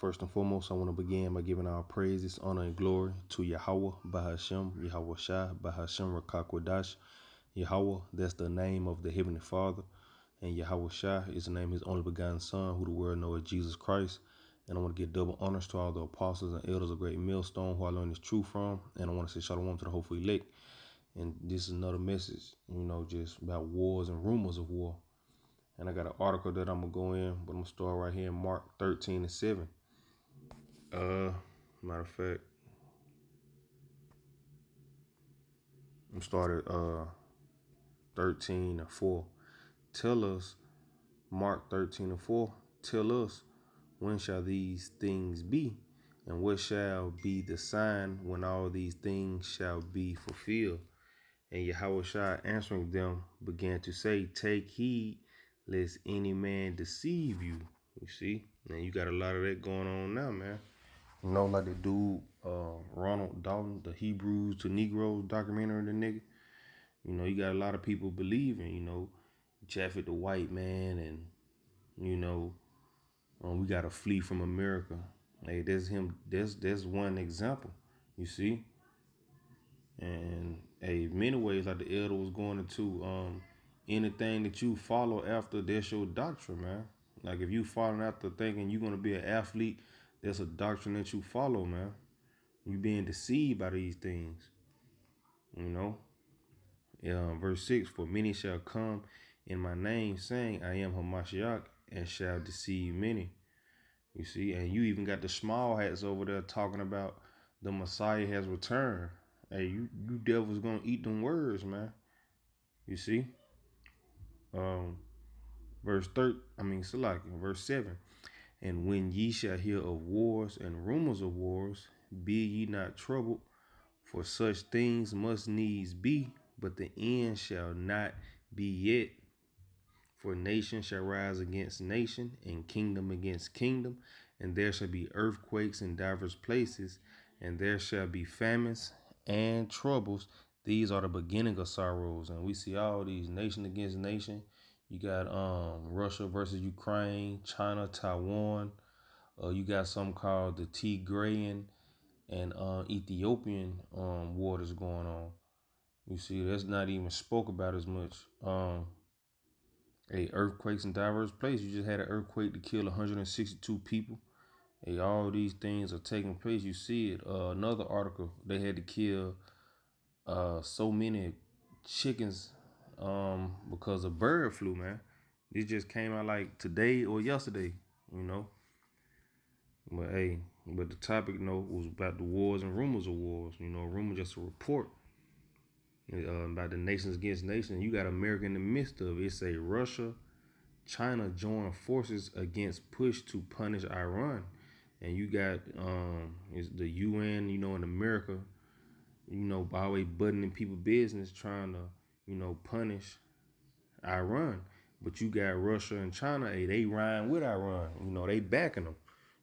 First and foremost, I want to begin by giving our praises, honor, and glory to Yahweh, Bahashem, Yahweh Shai, Bahashem, Rakakwadash. Yahweh, that's the name of the Heavenly Father. And Yahweh Shai is the name of his only begotten Son, who the world knows as Jesus Christ. And I want to give double honors to all the apostles and elders of Great Millstone who I learned this truth from. And I want to say shalom to the hopeful elect. And this is another message, you know, just about wars and rumors of war. And I got an article that I'm going to go in, but I'm going to start right here in Mark 13 and 7. Uh, matter of fact, I'm started uh 13 and 4. Tell us, Mark 13 and 4, tell us when shall these things be, and what shall be the sign when all these things shall be fulfilled? And Yahweh answering them began to say, Take heed lest any man deceive you. You see? And you got a lot of that going on now, man. You know, like the dude, uh, Ronald Dalton, the Hebrews to Negroes documentary, the nigga. You know, you got a lot of people believing, you know, Japheth the white man and, you know, um, we got to flee from America. Hey, there's him. There's, there's one example, you see? And, hey, many ways, like the elder was going into, um, anything that you follow after, that's your doctrine, man. Like if you following after thinking you're going to be an athlete, there's a doctrine that you follow, man. You being deceived by these things. You know? Yeah, verse 6 For many shall come in my name, saying, I am Hamashiach, and shall deceive many. You see, and you even got the small hats over there talking about the Messiah has returned. Hey, you, you devils gonna eat them words, man. You see? Um, verse 3, I mean, Salaki, verse 7. And when ye shall hear of wars and rumors of wars, be ye not troubled, for such things must needs be, but the end shall not be yet. For nation shall rise against nation, and kingdom against kingdom, and there shall be earthquakes in divers places, and there shall be famines and troubles. These are the beginning of sorrows. And we see all these nation against nation. You got um Russia versus Ukraine, China, Taiwan. Uh, you got something called the Tigrayan and uh, Ethiopian um waters going on. You see, that's not even spoke about as much. Um, a earthquakes in diverse places. You just had an earthquake to kill 162 people. Hey, all these things are taking place. You see it. Uh, another article, they had to kill uh, so many chickens um, because of bird flu, man. This just came out like today or yesterday, you know. But hey, but the topic, you know, was about the wars and rumors of wars. You know, rumor just a report uh, about the nations against nations. You got America in the midst of it. It say Russia, China join forces against push to punish Iran, and you got um is the UN, you know, in America, you know, by always buttoning people business, trying to you know punish Iran. But you got Russia and China, hey, they rhyme with Iran. You know, they backing them.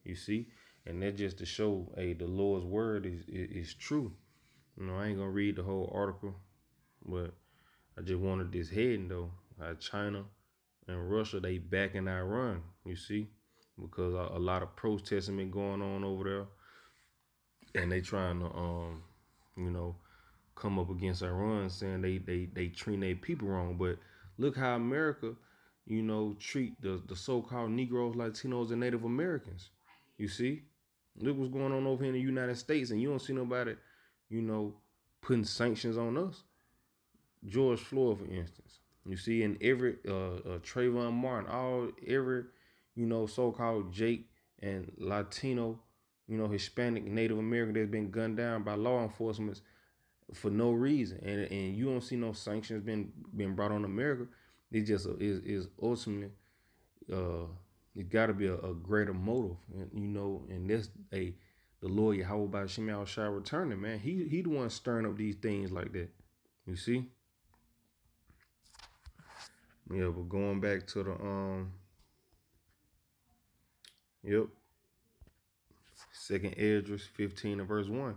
You see, and that's just to show, hey, the Lord's word is, is, is true. You know, I ain't gonna read the whole article but I just wanted this heading though. China and Russia they backing Iran, you see, because a, a lot of protesting been going on over there, and they trying to um, you know, come up against Iran, saying they they they treat their people wrong. But look how America, you know, treat the the so-called Negroes, Latinos, and Native Americans. You see, look what's going on over here in the United States, and you don't see nobody, you know, putting sanctions on us. George Floyd, for instance. You see, in every uh, uh Trayvon Martin, all every you know so-called Jake and Latino, you know Hispanic, Native American that's been gunned down by law enforcement for no reason, and and you don't see no sanctions being been brought on America. It just is is ultimately uh it got to be a, a, greater motive, and you know, and that's a the lawyer how about Shemal Shai returning, man. He he the one stirring up these things like that. You see. Yeah, but going back to the um Yep. Second Esdras 15 and verse 1.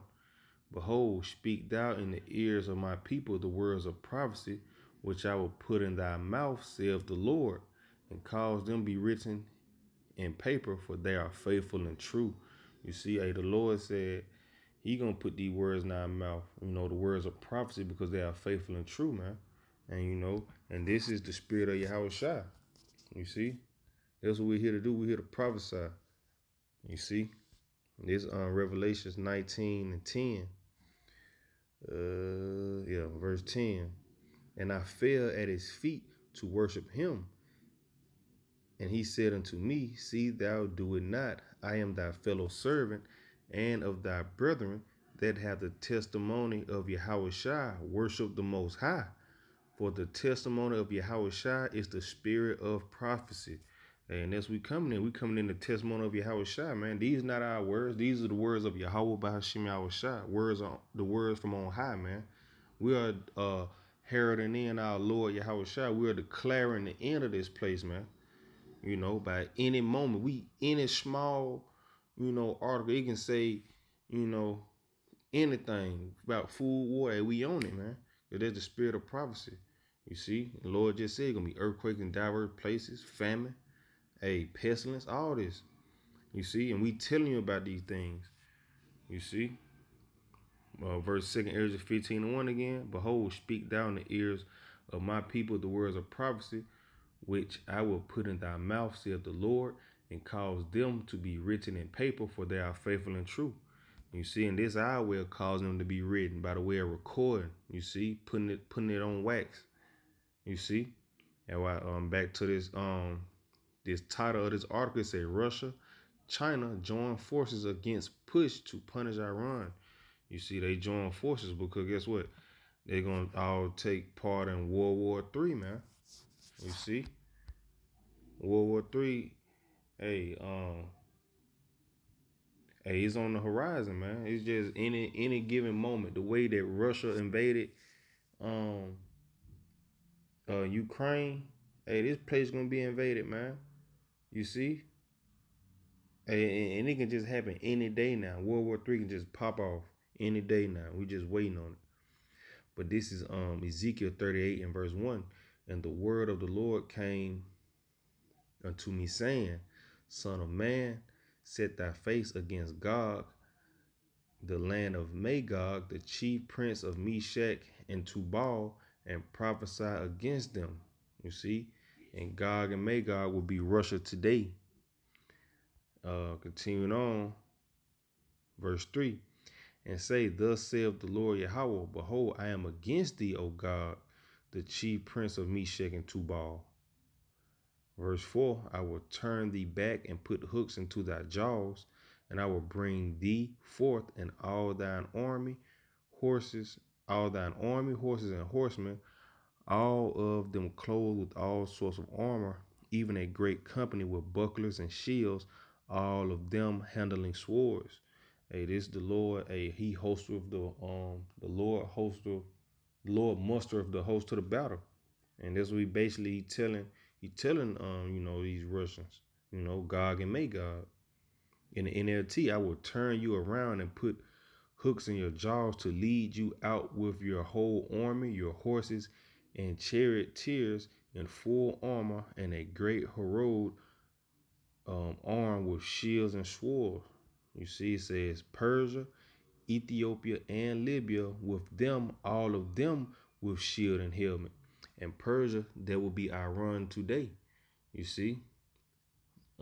Behold, speak thou in the ears of my people the words of prophecy, which I will put in thy mouth, saith the Lord, and cause them be written in paper, for they are faithful and true. You see, hey, the Lord said he gonna put these words in our mouth, you know, the words of prophecy because they are faithful and true, man. And you know, and this is the spirit of Yahweh Shai. You see? That's what we're here to do. We're here to prophesy. You see? This uh Revelations 19 and 10. Uh yeah, verse 10. And I fell at his feet to worship him. And he said unto me, See thou do it not. I am thy fellow servant and of thy brethren that have the testimony of Yahweh worship the Most High. For the testimony of Yahweh is the spirit of prophecy. And as we coming in, we coming in the testimony of Yahweh Shai, man. These not our words. These are the words of Yahweh Bahashim Yahweh Shai. Words on the words from on high, man. We are uh heralding in our Lord Yahweh Shai. We are declaring the end of this place, man. You know, by any moment, we any small you know, article. It can say, you know, anything about food, water. We own it, man. There's the spirit of prophecy. You see, the Lord just said gonna be earthquakes in diverse places, famine, a pestilence, all this. You see, and we telling you about these things. You see. Uh, verse second, Ezra 15 and 1 again. Behold, speak down the ears of my people the words of prophecy, which I will put in thy mouth, saith the Lord, and cause them to be written in paper, for they are faithful and true. You see, and this I will cause them to be written by the way of recording. You see, putting it putting it on wax. You see, and why um back to this um this title of this article say Russia, China join forces against push to punish Iran. You see, they join forces because guess what? They're gonna all take part in World War Three, man. You see, World War Three hey, um, hey, it's on the horizon, man. It's just any any given moment, the way that Russia invaded um uh Ukraine, hey, this place gonna be invaded, man. You see? And it can just happen any day now. World War Three can just pop off any day now. We just waiting on it. But this is um Ezekiel 38 and verse 1. And the word of the Lord came unto me, saying, Son of man, set thy face against Gog, the land of Magog, the chief prince of Meshech and Tubal, and prophesy against them. You see? And Gog and Magog will be Russia today. Uh, continuing on, verse 3 and say, Thus saith the Lord Yahweh, Behold, I am against thee, O Gog, the chief prince of Meshech and Tubal. Verse 4 I will turn thee back and put hooks into thy jaws, and I will bring thee forth and all thine army, horses, all thine army, horses, and horsemen, all of them clothed with all sorts of armor, even a great company with bucklers and shields, all of them handling swords. Hey, this the Lord, a he host of the um the Lord host of the Lord muster of the host to the battle. And that's what we basically telling he telling um, you know, these Russians, you know, Gog and Magog. In the NLT, I will turn you around and put hooks in your jaws to lead you out with your whole army, your horses and charioteers in full armor and a great herald um, armed with shields and swords. You see, it says Persia, Ethiopia, and Libya, with them, all of them with shield and helmet and Persia, that will be Iran today. You see?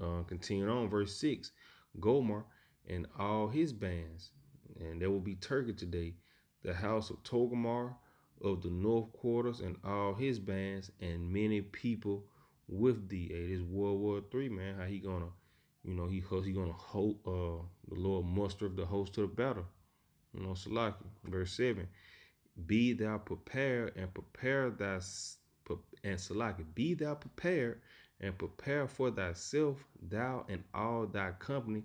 Uh, continuing on, verse 6 Gomer and all his bands, and there will be Turkey today, the house of Togarmah of the north quarters and all his bands, and many people with thee. Hey, this World War Three, man. How he gonna, you know, he he gonna hold uh the Lord muster of the host to the battle. You know, Salaki, verse 7. Be thou prepared and prepare thy and Salaki. Be thou prepared and prepare for thyself, thou and all thy company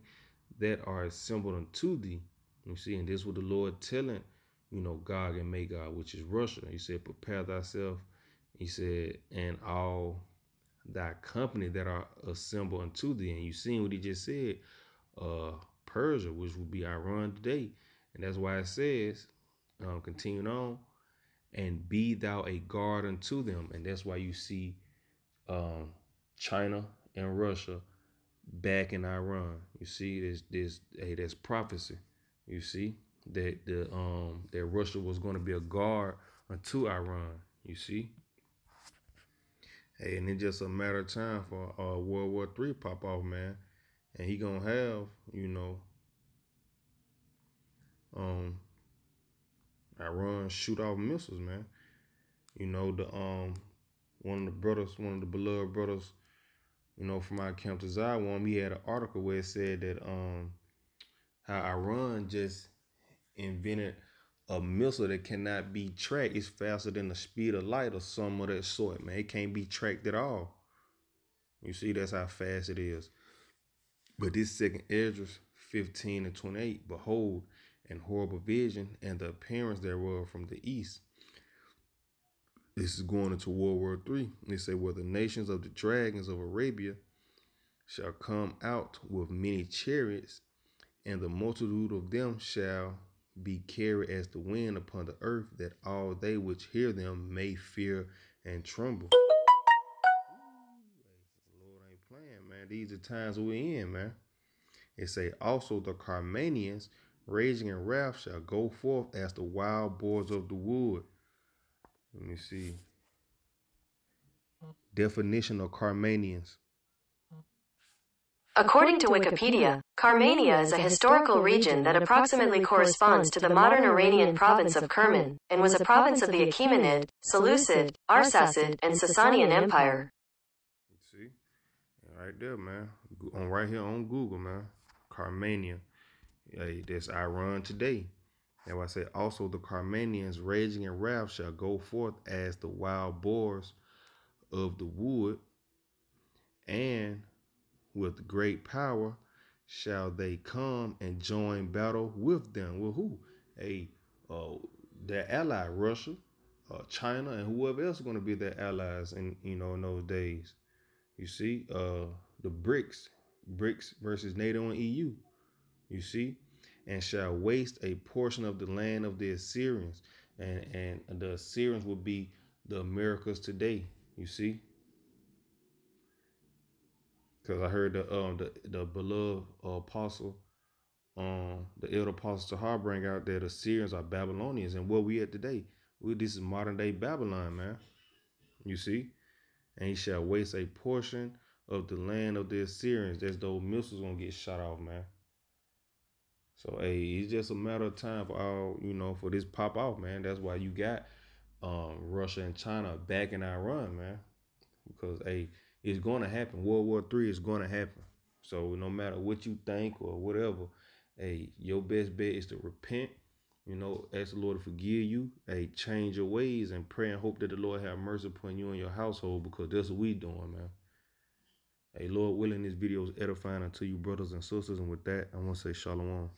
that are assembled unto thee. You see, and this is what the Lord telling, you know, Gog and Magog, which is Russia. He said, prepare thyself. He said, and all thy company that are assembled unto thee. And you seen what he just said, uh, Persia, which will be Iran today. And that's why it says, um, continuing on, and be thou a guard unto them. And that's why you see um, China and Russia back in Iran. You see, this this hey, that's prophecy. You see that the um that Russia was going to be a guard unto Iran. You see. Hey, and it's just a matter of time for uh, World War Three pop off, man. And he gonna have, you know, um, Iran shoot off missiles, man. You know, the um one of the brothers, one of the beloved brothers, you know, from our camp to Zion, he had an article where it said that um how Iran just invented a missile that cannot be tracked. It's faster than the speed of light or some of that sort, man. It can't be tracked at all. You see, that's how fast it is. But this second Esdras 15 and 28, behold, and horrible vision and the appearance thereof from the east. This is going into World War Three. They say, Where the nations of the dragons of Arabia shall come out with many chariots, and the multitude of them shall be carried as the wind upon the earth, that all they which hear them may fear and tremble. Lord ain't playing, man. These are times we're in, man. It say also the Carmanians raging in wrath shall go forth as the wild boars of the wood. Let me see. Definition of Carmanians. According to Wikipedia, Carmania is a historical region that approximately corresponds to the modern Iranian province of Kerman and was a province of the Achaemenid, Seleucid, Arsacid, and Sasanian Empire. See, right there, man. On right here on Google, man. Carmania. Hey, that's Iran today. Now I say also the Carmanians raging in wrath shall go forth as the wild boars of the wood, and with great power shall they come and join battle with them. With who? A uh, their ally Russia, uh, China, and whoever else is going to be their allies in you know in those days. You see, uh, the BRICS, BRICS versus NATO and EU. You see, and shall waste a portion of the land of the Assyrians. And, and the Assyrians will be the Americas today, you see? Because I heard the um the, the beloved uh, apostle, um, the elder apostle Tahar bring out that Assyrians are Babylonians. And where we at today? We, this is modern day Babylon, man. You see? And he shall waste a portion of the land of the Assyrians. There's those missiles gonna get shot off, man. So hey, it's just a matter of time for all you know for this pop off, man. That's why you got um, Russia and China backing Iran, man. Because hey, it's going to happen. World War Three is going to happen. So no matter what you think or whatever, hey, your best bet is to repent. You know, ask the Lord to forgive you. Hey, change your ways and pray and hope that the Lord have mercy upon you and your household because that's what we doing, man. Hey, Lord willing, this video is edifying unto you, brothers and sisters. And with that, I want to say shalom.